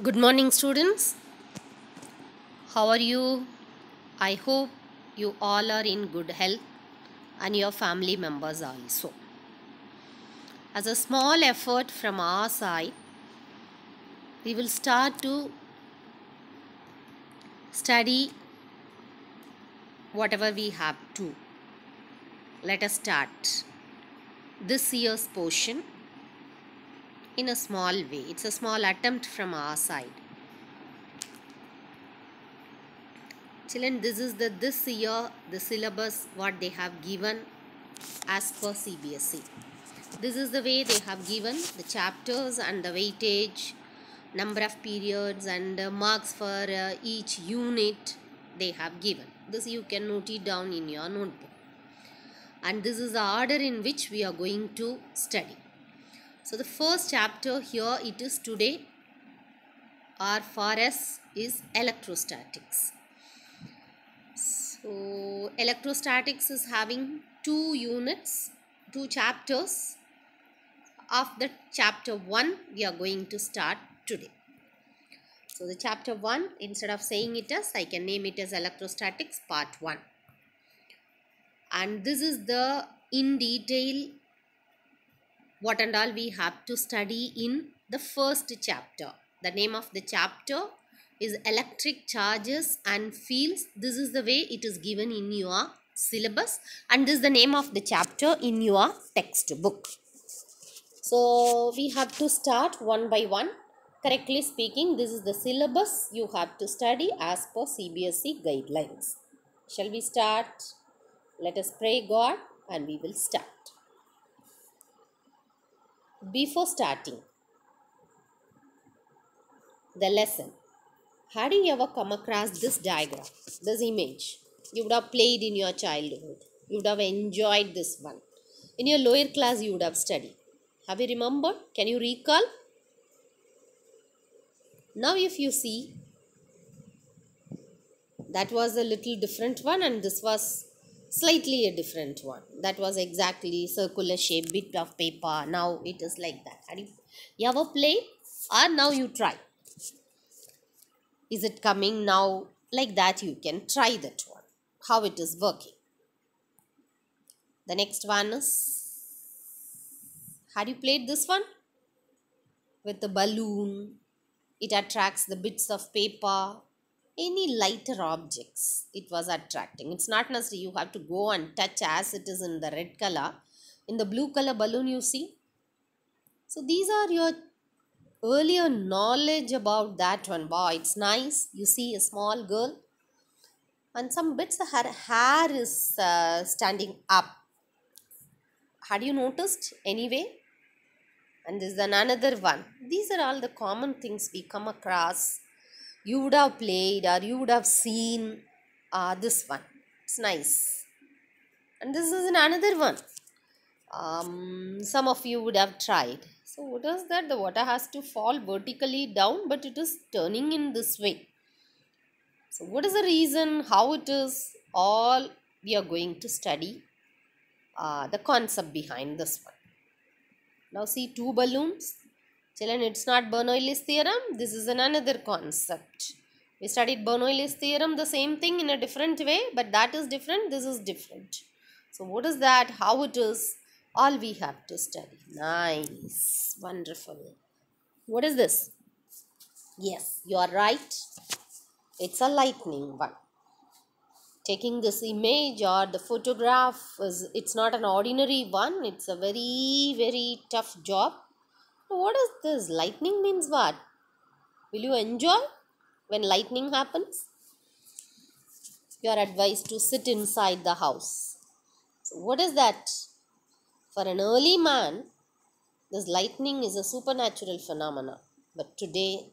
Good morning, students. How are you? I hope you all are in good health and your family members also. As a small effort from our side, we will start to study whatever we have to. Let us start this year's portion in a small way. It's a small attempt from our side. Children, this is the this year the syllabus what they have given as per CBSE. This is the way they have given the chapters and the weightage, number of periods and uh, marks for uh, each unit they have given. This you can note it down in your notebook. And this is the order in which we are going to study. So the first chapter here it is today or for us is electrostatics. So electrostatics is having two units, two chapters. Of the chapter 1 we are going to start today. So the chapter 1 instead of saying it as I can name it as electrostatics part 1. And this is the in detail what and all we have to study in the first chapter. The name of the chapter is electric charges and fields. This is the way it is given in your syllabus and this is the name of the chapter in your textbook. So we have to start one by one. Correctly speaking, this is the syllabus you have to study as per CBSE guidelines. Shall we start? Let us pray God and we will start. Before starting the lesson, had you ever come across this diagram, this image? You would have played in your childhood. You would have enjoyed this one. In your lower class, you would have studied. Have you remembered? Can you recall? Now, if you see, that was a little different one, and this was slightly a different one. That was exactly circular shape, bit of paper. Now it is like that. Have you, you ever played? Or now you try. Is it coming now? Like that, you can try that one. How it is working. The next one is had you played this one? With the balloon, it attracts the bits of paper, any lighter objects it was attracting. It's not necessary you have to go and touch as it is in the red color. In the blue color balloon, you see. So these are your earlier knowledge about that one. Wow, it's nice. You see a small girl and some bits her hair is uh, standing up. Had you noticed anyway? And this is another one. These are all the common things we come across. You would have played or you would have seen uh, this one. It's nice. And this is another one. Um, some of you would have tried. So, what is that? The water has to fall vertically down, but it is turning in this way. So, what is the reason? How it is? All we are going to study uh, the concept behind this one. Now, see two balloons. Children, it's not Bernoulli's theorem. This is an another concept. We studied Bernoulli's theorem, the same thing in a different way, but that is different. This is different. So, what is that? How it is? All we have to study. Nice. Wonderful. What is this? Yes, you are right. It's a lightning one. Taking this image or the photograph is it's not an ordinary one. It's a very very tough job. What is this? Lightning means what? Will you enjoy when lightning happens? You are advised to sit inside the house. So, what is that? For an early man, this lightning is a supernatural phenomena. But today,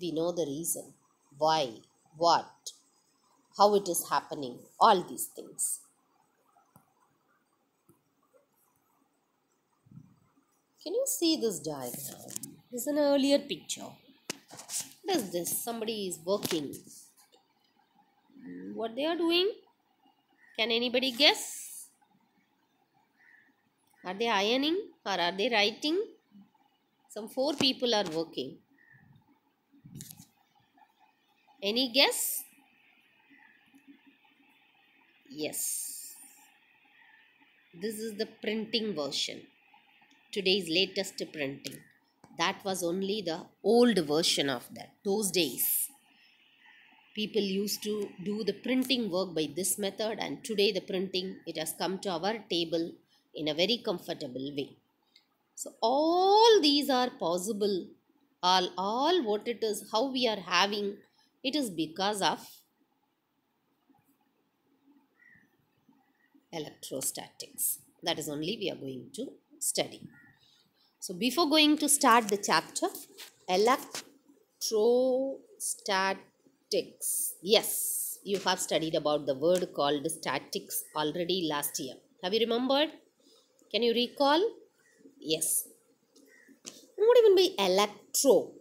we know the reason. Why? What? How it is happening? All these things. Can you see this diagram? This is an earlier picture. What is this? Somebody is working. What they are doing? Can anybody guess? Are they ironing or are they writing? Some four people are working. Any guess? Yes. This is the printing version. Today's latest printing. That was only the old version of that. Those days. People used to do the printing work by this method, and today the printing it has come to our table in a very comfortable way. So all these are possible. All all what it is, how we are having, it is because of electrostatics. That is only we are going to study. So before going to start the chapter, electrostatics. Yes, you have studied about the word called statics already last year. Have you remembered? Can you recall? Yes. What even by electro?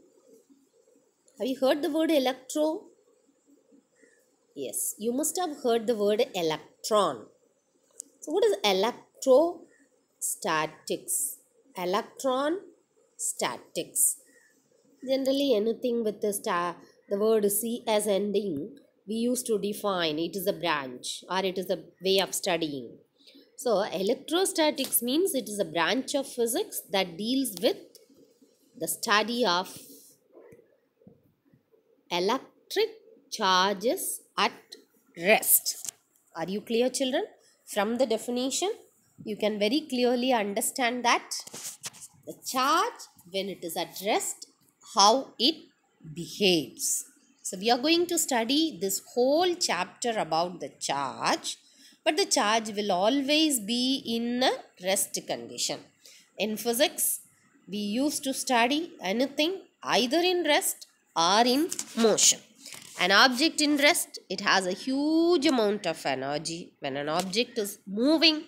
Have you heard the word electro? Yes, you must have heard the word electron. So, what is electrostatics? Electron statics. Generally, anything with the star, the word C as ending, we used to define it is a branch or it is a way of studying. So, electrostatics means it is a branch of physics that deals with the study of electric charges at rest. Are you clear, children? From the definition, you can very clearly understand that the charge, when it is at rest, how it behaves. So, we are going to study this whole chapter about the charge, but the charge will always be in a rest condition. In physics, we used to study anything either in rest or in motion. An object in rest, it has a huge amount of energy. When an object is moving,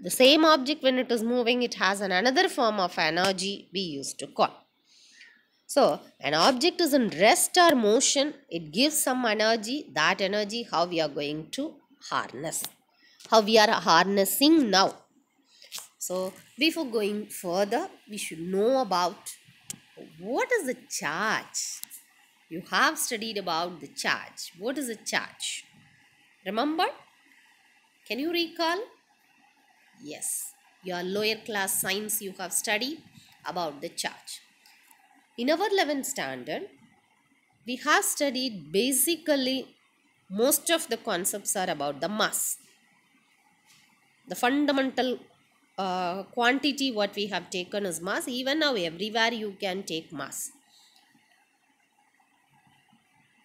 the same object when it is moving, it has an another form of energy we used to call. So, an object is in rest or motion, it gives some energy. That energy, how we are going to harness. How we are harnessing now. So, before going further, we should know about what is the charge you have studied about the charge. What is a charge? Remember? Can you recall? Yes. Your lower class science you have studied about the charge. In our 11th standard, we have studied basically most of the concepts are about the mass. The fundamental uh, quantity what we have taken is mass. Even now everywhere you can take mass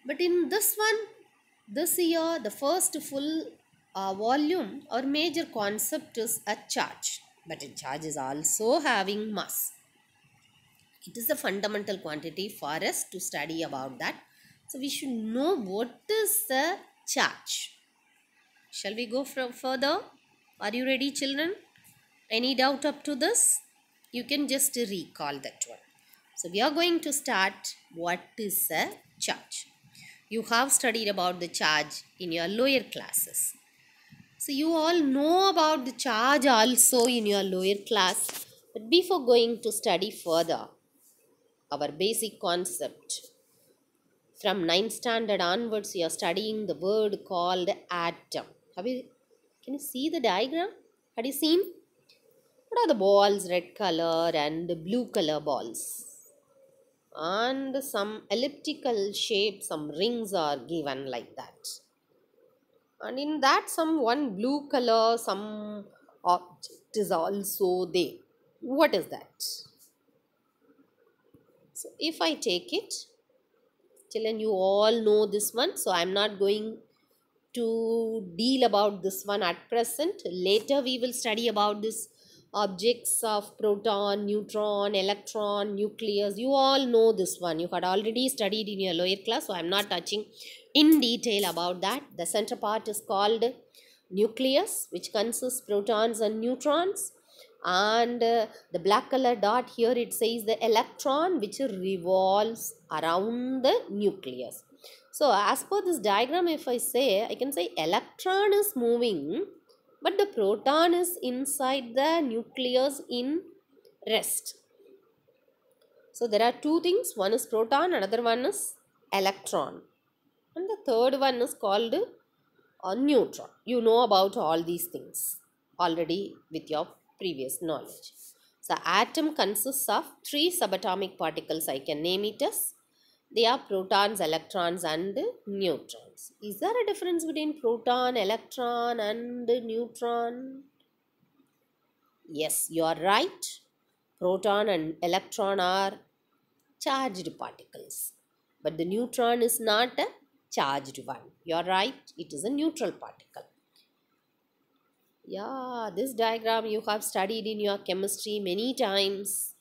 but in this one, this year, the first full uh, volume or major concept is a charge. But a charge is also having mass. It is a fundamental quantity for us to study about that. So we should know what is the charge. Shall we go further? Are you ready children? Any doubt up to this? You can just recall that one. So we are going to start what is a charge you have studied about the charge in your lower classes. So you all know about the charge also in your lower class. But before going to study further, our basic concept, from 9th standard onwards, you are studying the word called atom. Have you, can you see the diagram? Have you seen? What are the balls, red color and blue color balls? and some elliptical shape some rings are given like that and in that some one blue color some object is also there what is that so if i take it children you all know this one so i'm not going to deal about this one at present later we will study about this objects of proton, neutron, electron, nucleus. You all know this one. You had already studied in your lower class, so I am not touching in detail about that. The center part is called nucleus, which consists protons and neutrons. And uh, the black color dot here it says the electron which revolves around the nucleus. So as per this diagram if I say I can say electron is moving but the proton is inside the nucleus in rest. So there are two things, one is proton, another one is electron. And the third one is called a neutron. You know about all these things already with your previous knowledge. So, atom consists of three subatomic particles. I can name it as they are protons, electrons, and neutrons. Is there a difference between proton, electron, and neutron? Yes, you are right. Proton and electron are charged particles, but the neutron is not a charged one. You are right, it is a neutral particle. Yeah, this diagram you have studied in your chemistry many times.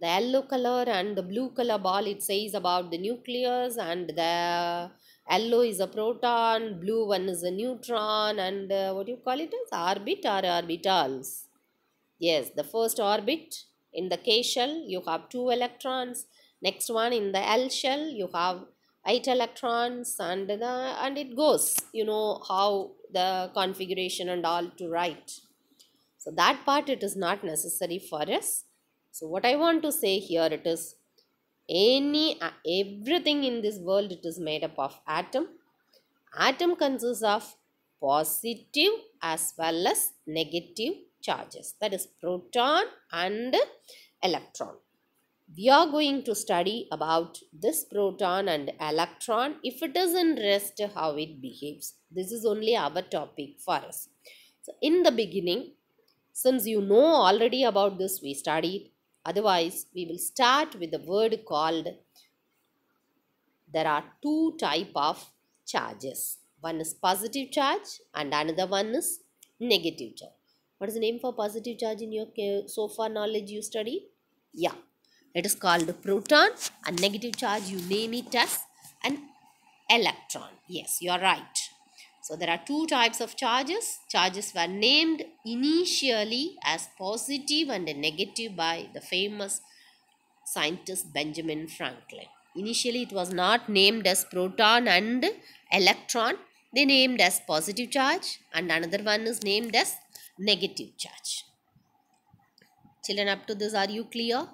The yellow color and the blue color ball it says about the nucleus and the yellow is a proton, blue one is a neutron and uh, what do you call it as orbit or orbitals. Yes, the first orbit in the K shell you have two electrons. Next one in the L shell you have eight electrons and the and it goes you know how the configuration and all to write. So that part it is not necessary for us. So what i want to say here it is any uh, everything in this world it is made up of atom. Atom consists of positive as well as negative charges. That is proton and electron we are going to study about this proton and electron. If it is in rest how it behaves. This is only our topic for us. So in the beginning since you know already about this we studied. Otherwise we will start with the word called there are two type of charges. One is positive charge and another one is negative charge. What is the name for positive charge in your so far knowledge you study yeah it is called proton and negative charge you name it as an electron. Yes you are right. So there are two types of charges. Charges were named initially as positive and negative by the famous scientist benjamin franklin. Initially it was not named as proton and electron. They named as positive charge and another one is named as negative charge. Children up to this are you clear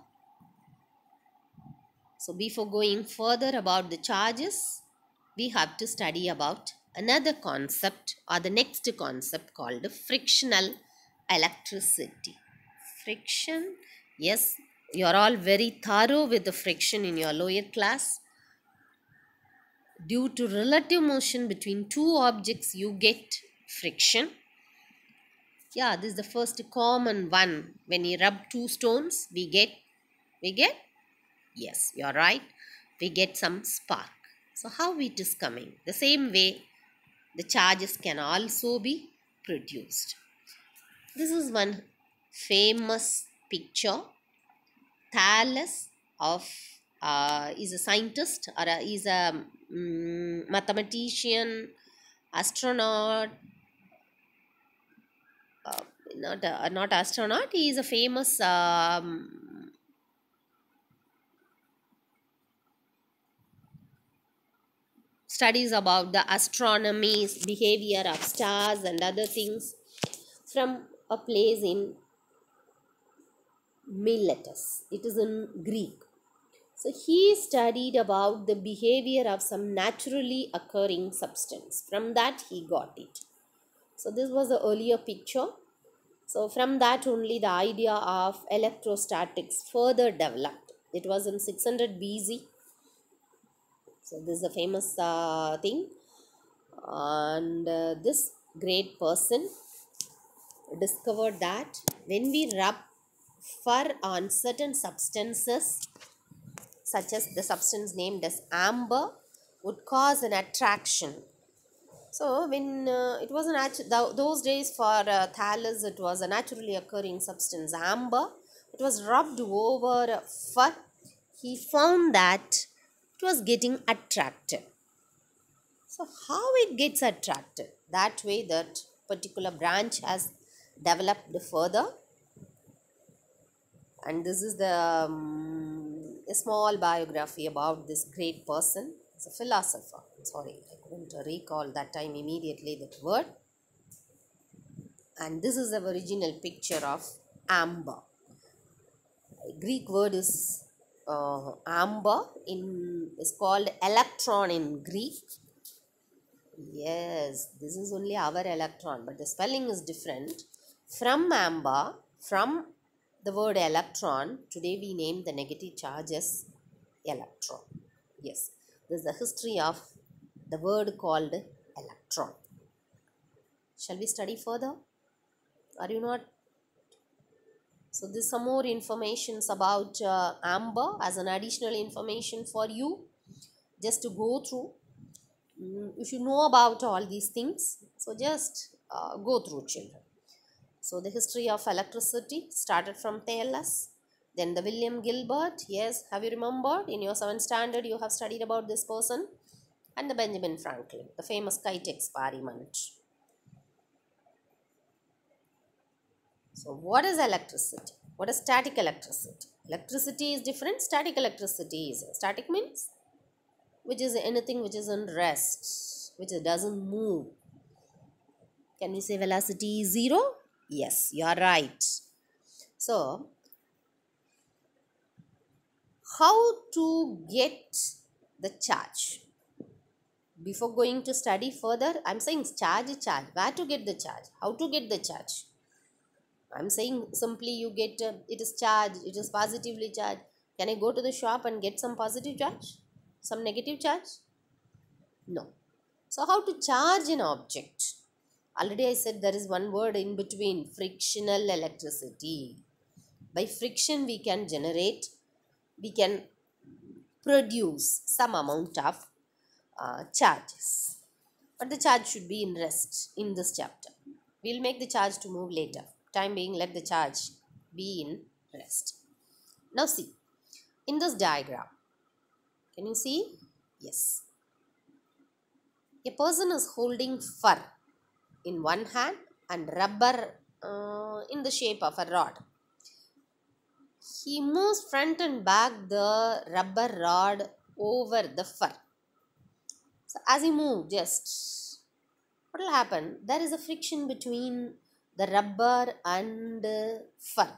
so before going further about the charges, we have to study about another concept or the next concept called frictional electricity. Friction, yes, you are all very thorough with the friction in your lower class. Due to relative motion between two objects, you get friction. Yeah, this is the first common one. When you rub two stones, we get we get Yes, you're right. We get some spark. So how it is coming? The same way the charges can also be produced. This is one famous picture. Thales of uh, is a scientist or a, is a um, mathematician, astronaut, uh, not a, not astronaut. He is a famous um, studies about the astronomy, behavior of stars and other things from a place in Miletus. It is in Greek. So he studied about the behavior of some naturally occurring substance. From that he got it. So this was the earlier picture. So from that only the idea of electrostatics further developed. It was in 600 BC so this is a famous uh, thing. And uh, this great person discovered that when we rub fur on certain substances such as the substance named as amber would cause an attraction. So when uh, it was a th- those days for uh, Thales it was a naturally occurring substance amber. It was rubbed over fur. He found that was getting attracted. So how it gets attracted? That way that particular branch has developed further and this is the um, small biography about this great person. It's a philosopher. Sorry, I couldn't recall that time immediately that word. And this is the original picture of amber. Greek word is uh, amber in is called electron in Greek Yes, this is only our electron, but the spelling is different. From amber, from the word electron, today we name the negative charges electron. Yes, this is the history of the word called electron. Shall we study further? Are you not? So, this some more informations about uh, amber as an additional information for you just to go through. Mm, you know about all these things so just uh, go through children. So the history of electricity started from thales then the william gilbert yes have you remembered? In your 7th standard you have studied about this person and the benjamin franklin the famous kite experiment so what is electricity what is static electricity electricity is different static electricity is static means which is anything which is in rest, which doesn't move. Can we say velocity is zero? Yes, you are right. So, how to get the charge? Before going to study further, I'm saying charge, charge. Where to get the charge? How to get the charge? I'm saying simply you get uh, it is charged, it is positively charged. Can I go to the shop and get some positive charge? some negative charge? No. So, how to charge an object? Already I said there is one word in between frictional electricity. By friction, we can generate, we can produce some amount of uh, charges. But the charge should be in rest in this chapter. We will make the charge to move later. Time being, let the charge be in rest. Now, see, in this diagram, can you see? Yes. A person is holding fur in one hand and rubber uh, in the shape of a rod. He moves front and back the rubber rod over the fur. So as he moves, just what will happen? There is a friction between the rubber and fur.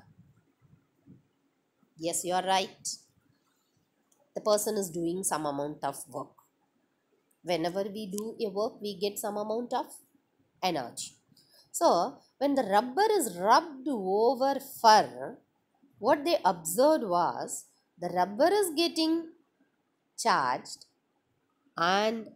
Yes, you are right the person is doing some amount of work. Whenever we do a work, we get some amount of energy. So, when the rubber is rubbed over fur, what they observed was the rubber is getting charged and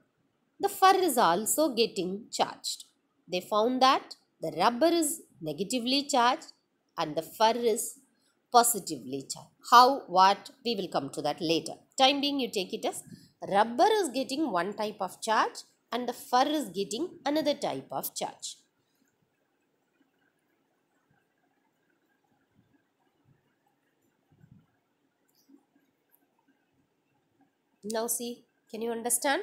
the fur is also getting charged. They found that the rubber is negatively charged and the fur is positively charged. How, what, we will come to that later. Time being, you take it as rubber is getting one type of charge and the fur is getting another type of charge. Now see, can you understand?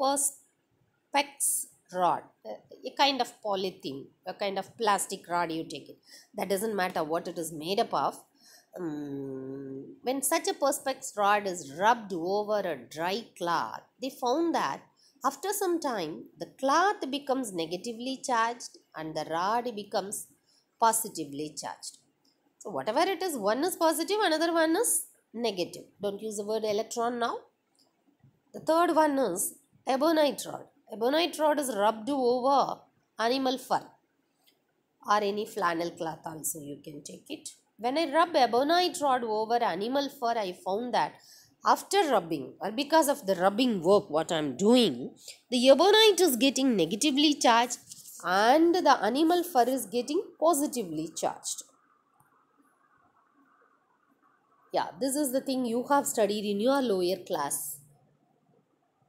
Perspex rod, a kind of polythene, a kind of plastic rod you take it. That doesn't matter what it is made up of um, when such a perspex rod is rubbed over a dry cloth, they found that after some time the cloth becomes negatively charged and the rod becomes positively charged. So, whatever it is, one is positive, another one is negative. Don't use the word electron now. The third one is ebonite rod. Ebonite rod is rubbed over animal fur or any flannel cloth also you can take it when I rub ebonite rod over animal fur, I found that after rubbing or because of the rubbing work what I am doing, the ebonite is getting negatively charged and the animal fur is getting positively charged. Yeah, this is the thing you have studied in your lower class.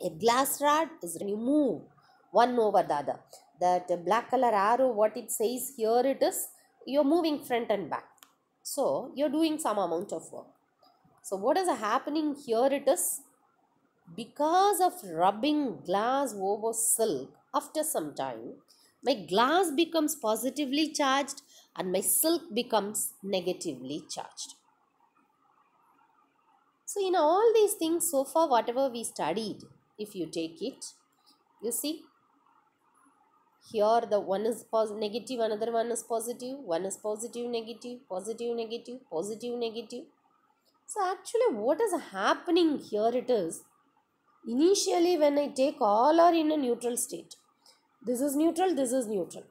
A glass rod is move one over the other. That black color arrow, what it says here, it is you're moving front and back so you're doing some amount of work. So what is happening here it is because of rubbing glass over silk after some time my glass becomes positively charged and my silk becomes negatively charged. So in all these things so far whatever we studied if you take it you see here the one is negative another one is positive one is positive negative positive negative positive negative so actually what is happening here it is Initially, when I take all are in a neutral state. This is neutral, this is neutral.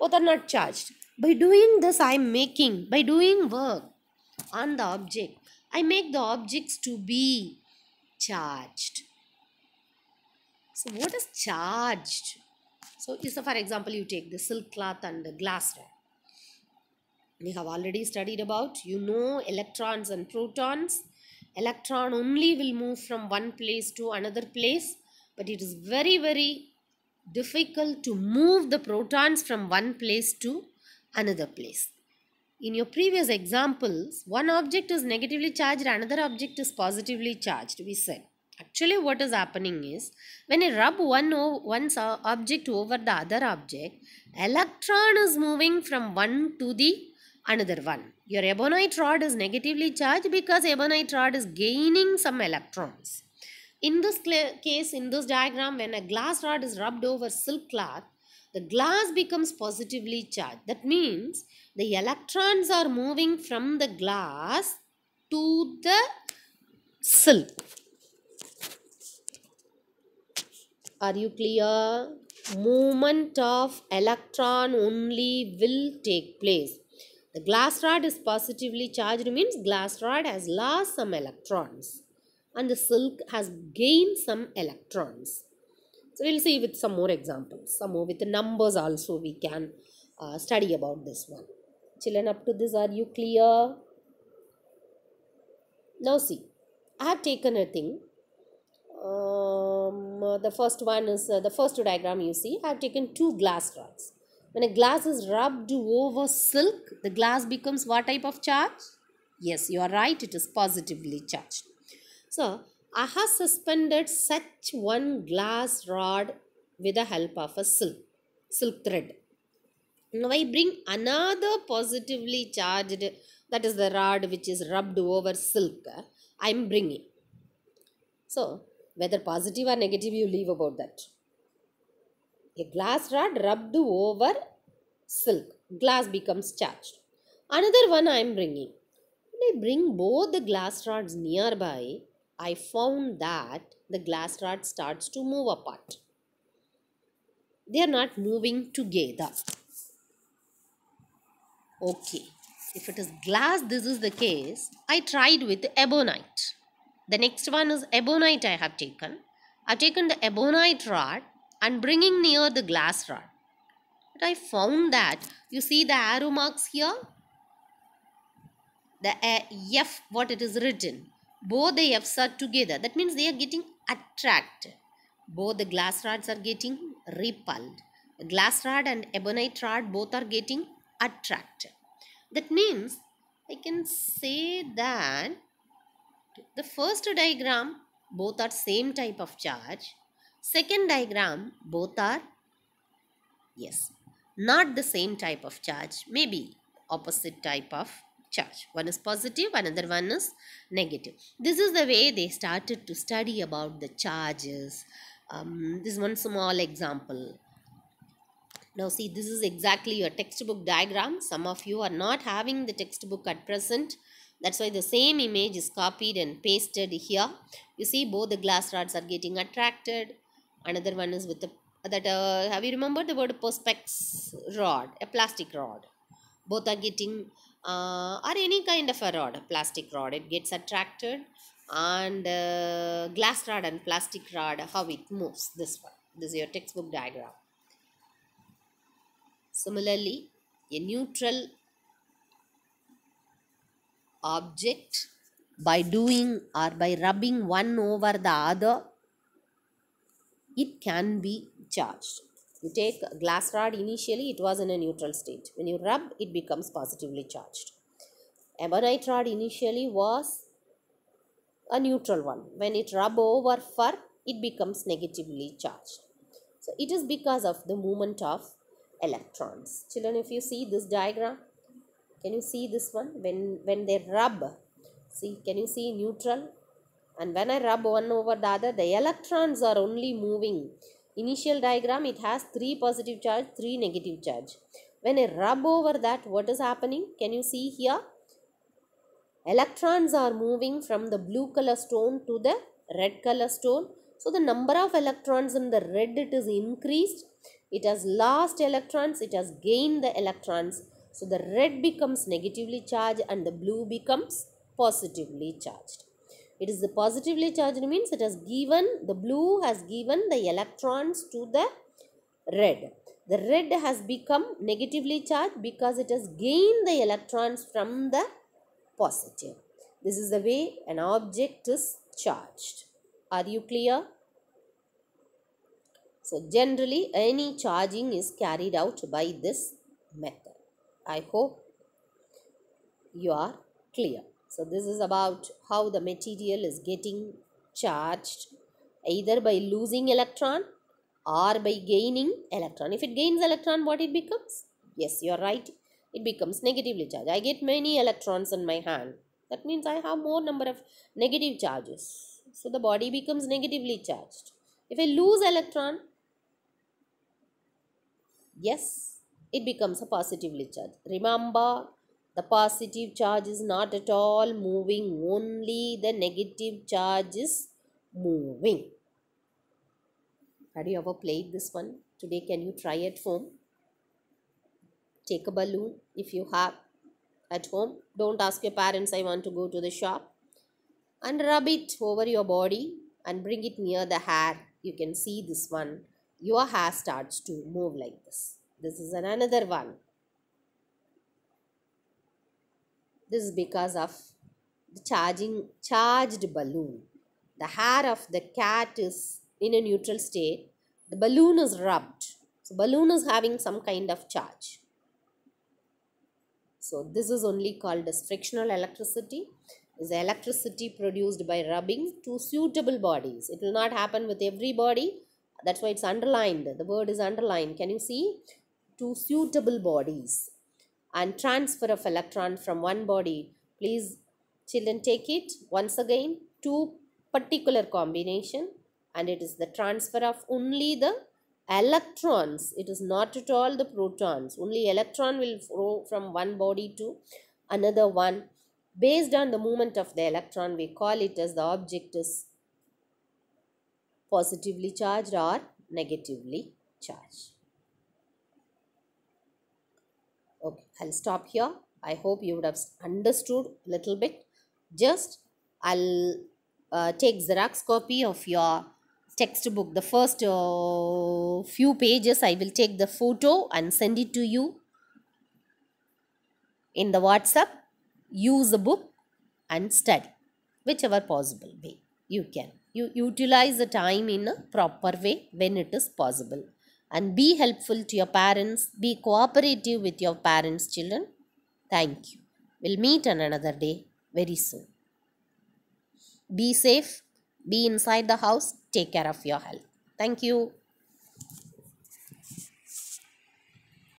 Both are not charged. By doing this, I am making, by doing work on the object, I make the objects to be charged. So, what is charged? So, is for example, you take the silk cloth and the glass rod. We have already studied about, you know, electrons and protons. Electron only will move from one place to another place, but it is very, very difficult to move the protons from one place to another place. In your previous examples, one object is negatively charged, another object is positively charged, we said. Actually, what is happening is when I rub one, one object over the other object, electron is moving from one to the another one. Your ebonite rod is negatively charged because ebonite rod is gaining some electrons. In this case, in this diagram, when a glass rod is rubbed over silk cloth, the glass becomes positively charged. That means the electrons are moving from the glass to the silk. Are you clear? Movement of electron only will take place. The glass rod is positively charged means glass rod has lost some electrons and the silk has gained some electrons. So we'll see with some more examples. Some more with the numbers also we can uh, study about this one. Children up to this are you clear? Now see, I have taken a thing. Um, uh, the first one is uh, the first diagram you see. I have taken two glass rods. When a glass is rubbed over silk, the glass becomes what type of charge? Yes, you are right. It is positively charged. So, I have suspended such one glass rod with the help of a silk, silk thread. Now I bring another positively charged, that is the rod which is rubbed over silk. I am bringing. So, whether positive or negative, you leave about that. A glass rod rubbed over silk. Glass becomes charged. Another one I am bringing. When I bring both the glass rods nearby, I found that the glass rod starts to move apart. They are not moving together. Okay. If it is glass, this is the case. I tried with ebonite. The next one is ebonite I have taken. I've taken the ebonite rod and bringing near the glass rod. But I found that, you see the arrow marks here? The uh, F, what it is written. Both the F's are together. That means they are getting attracted. Both the glass rods are getting repelled. The glass rod and ebonite rod both are getting attracted. That means I can say that the first diagram both are same type of charge. Second diagram both are yes not the same type of charge maybe opposite type of charge. One is positive another one is negative. This is the way they started to study about the charges. Um, this is one small example. Now see this is exactly your textbook diagram. Some of you are not having the textbook at present that's why the same image is copied and pasted here. You see both the glass rods are getting attracted. Another one is with the that uh, have you remembered the word perspex rod a plastic rod? Both are getting uh, or any kind of a rod a plastic rod. It gets attracted and uh, glass rod and plastic rod how it moves this one. This is your textbook diagram. Similarly a neutral object by doing or by rubbing one over the other it can be charged. You take a glass rod initially it was in a neutral state. When you rub it becomes positively charged. Ebonite rod initially was a neutral one. When it rub over fur it becomes negatively charged. So it is because of the movement of electrons. Children if you see this diagram can you see this one? When when they rub. See can you see neutral? And when I rub one over the other the electrons are only moving. Initial diagram it has three positive charge three negative charge. When I rub over that what is happening? Can you see here? Electrons are moving from the blue color stone to the red color stone. So the number of electrons in the red it is increased. It has lost electrons. It has gained the electrons. So the red becomes negatively charged and the blue becomes positively charged. It is the positively charged means it has given, the blue has given the electrons to the red. The red has become negatively charged because it has gained the electrons from the positive. This is the way an object is charged. Are you clear? So generally any charging is carried out by this method. I hope you are clear. So this is about how the material is getting charged either by losing electron or by gaining electron. If it gains electron, what it becomes? Yes, you are right. It becomes negatively charged. I get many electrons in my hand. That means I have more number of negative charges. So the body becomes negatively charged. If I lose electron, yes, it becomes a positively charged. Remember, the positive charge is not at all moving, only the negative charge is moving. Have you ever played this one? Today, can you try at home? Take a balloon if you have at home. Don't ask your parents, I want to go to the shop. And rub it over your body and bring it near the hair. You can see this one. Your hair starts to move like this. This is another one. This is because of the charging charged balloon. The hair of the cat is in a neutral state, the balloon is rubbed. So balloon is having some kind of charge. So this is only called as frictional electricity. Is electricity produced by rubbing two suitable bodies. It will not happen with every body. That's why it's underlined. The word is underlined. Can you see? Two suitable bodies. And transfer of electron from one body. Please, children, take it once again. Two particular combination and it is the transfer of only the electrons it is not at all the protons only electron will flow from one body to another one based on the movement of the electron we call it as the object is positively charged or negatively charged okay i'll stop here. I hope you would have understood a little bit. Just i'll uh, take xerox copy of your textbook the first uh, few pages. I will take the photo and send it to you in the whatsapp. Use the book and study whichever possible way you can. You utilize the time in a proper way when it is possible and be helpful to your parents. Be cooperative with your parents children. Thank you. We'll meet on another day. Very soon. Be safe. Be inside the house. Take care of your health. Thank you